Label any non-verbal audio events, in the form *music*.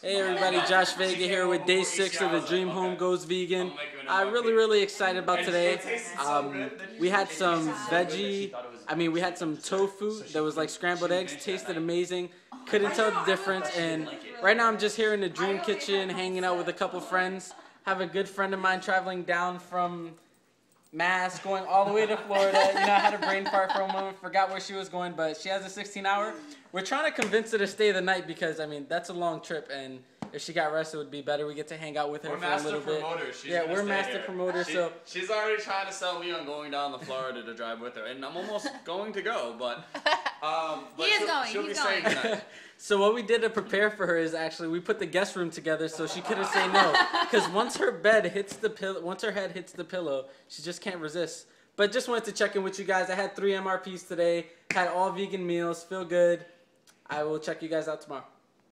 Hey everybody, Josh Vega here with day six of the Dream Home Goes Vegan. I'm really, really excited about today. Um, we had some veggie, I mean, we had some tofu that was like scrambled eggs. Tasted amazing. Couldn't tell the difference. And right now I'm just here in the Dream Kitchen, hanging out with a couple friends. Have a good friend of mine traveling down from Mass, going all the way to Florida. You know, I had a brain fart for a moment, forgot where she was going, but she has a 16 hour. We're trying to convince her to stay the night because, I mean, that's a long trip, and if she got rested, it would be better. We get to hang out with her We're for a master little bit. promoters. She's yeah, gonna we're stay master here. promoters, She- so she's already trying to sell me on going down to Florida to drive with her, and I'm almost going to go, but *laughs* um, but He is she'll, going, She'll he's be staying going. *laughs* So what we did to prepare for her is actually we put the guest room together so she couldn't say no. *laughs* Because once her bed hits the pillow, once her head hits the pillow, she just can't resist. But just wanted to check in with you guys. I had three MRPs today. Had all vegan meals. Feel good. I will check you guys out tomorrow.